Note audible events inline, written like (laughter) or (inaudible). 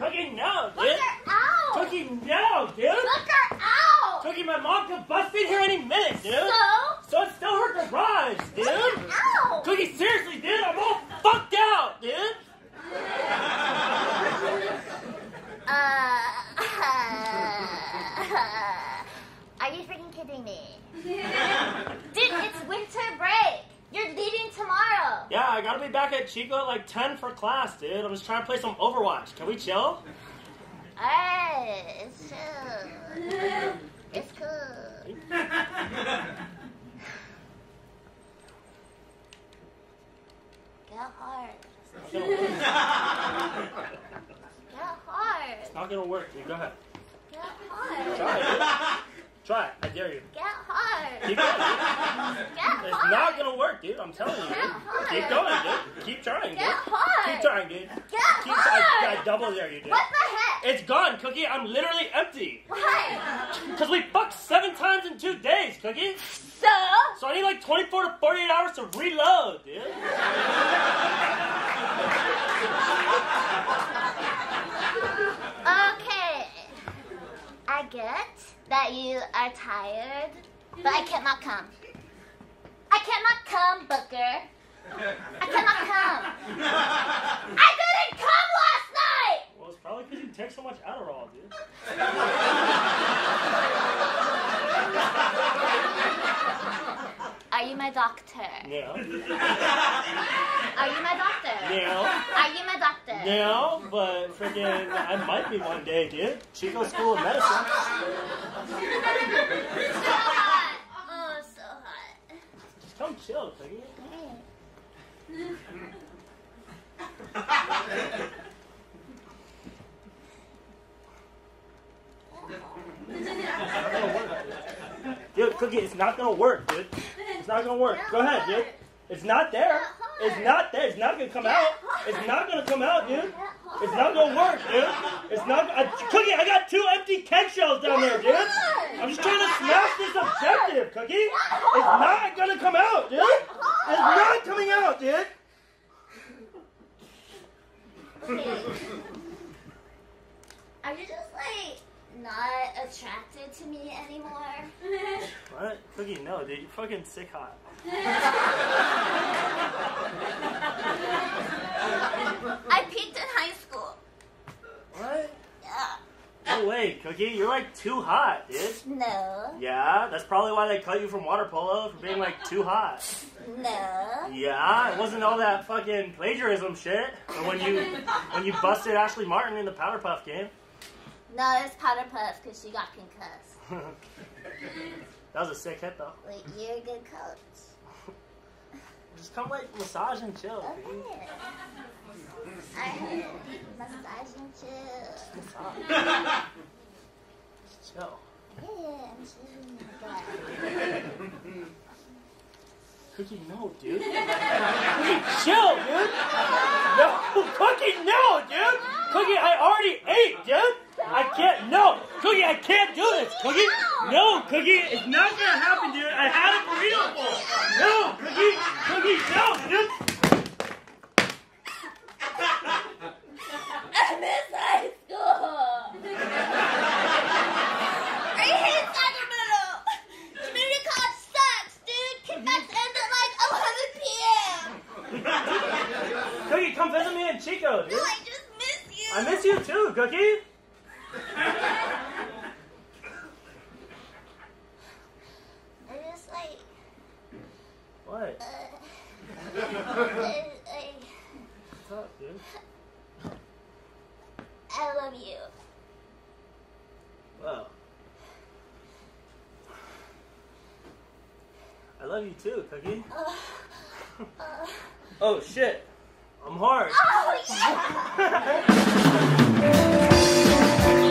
Cookie, no, Look dude. her out. Cookie, no, dude. Look her out. Cookie, my mom could bust in here any minute, dude. So? So it's still her garage, dude. Look her out. Cookie, seriously, dude, I'm all fucked out, dude. Uh, (laughs) are you freaking kidding me? (laughs) Dude, it's winter break. You're leaving tomorrow. Yeah, I gotta be back at Chico at like 10 for class, dude. I'm just trying to play some Overwatch. Can we chill? Alright, it's chill. It's cool. (laughs) Get hard. It's not gonna work. Get hard. It's not gonna work, dude. Go ahead. Get hard. Try it, dude. Try it. I dare you. Get hard. Keep going, dude. (laughs) Get It's hard. not gonna work, dude. I'm telling you, Get dude. hard. Keep going, dude. Keep trying, Get dude. hard. Keep trying, dude. Get Keep hard. I, I double dare you, dude. What the heck? It's gone, Cookie. I'm literally empty. Why? Because we fucked seven times in two days, Cookie. So? So I need like 24 to 48 hours to reload, dude. (laughs) Okay. I get that you are tired, but I cannot come. I cannot come, Booker. I cannot come. I didn't come last night! Well, it's probably because you take so much Adderall, dude. Are you my doctor? No. Are you my doctor? No. Are you my doctor? No, but freaking, I might be one day, dude. Chico School of Medicine. So hot. Oh, so hot. Just come chill, Cookie. (laughs) Dude, Cookie, it's not gonna work, dude. It's not gonna work. Go ahead, dude. It's not there. It's not there. It's not gonna come out. It's not gonna come out, dude. It's not gonna work, dude. It's not. I, Cookie, I got two empty keg shells down there, dude. I'm just trying to smash this objective, Cookie. It's not gonna come out, dude. It's not coming out, dude. Are you just like not attracted to me anymore? (laughs) What? Cookie, no, dude. You're fucking sick hot. (laughs) I peaked in high school. What? Yeah. No way, Cookie. You're like too hot, dude. No. Yeah, that's probably why they cut you from water polo for being like too hot. No. Yeah, it wasn't all that fucking plagiarism shit. When you when you busted Ashley Martin in the Powder Puff game. No, it's Powder Puff because she got concussed. (laughs) that was a sick hit though. Like, you're a good coach. (laughs) Just come like massage and chill. Okay. I heard massage and chill. Massage. Just (laughs) chill. Yeah, I'm chilling. But Cookie, no, dude. Cookie, chill, dude. No, Cookie, no, dude. Cookie, I already ate, dude. I can't, no. Cookie, I can't do this. Cookie, no, Cookie, it's not gonna happen, dude. I had a burrito bowl. No, Cookie, Cookie, no, dude. (laughs) I miss high school. I hate Sacramento. Community college sucks, dude. Kickbacks end at like 11 p.m. Cookie, come visit me in Chico, dude. No, I just miss you. I miss you too, Cookie. I just like, What? uh, I, I, What's up, dude? I love you. Wow. I love you too, Cookie. Uh, uh, Oh shit. I'm hard. oh, yeah. (laughs)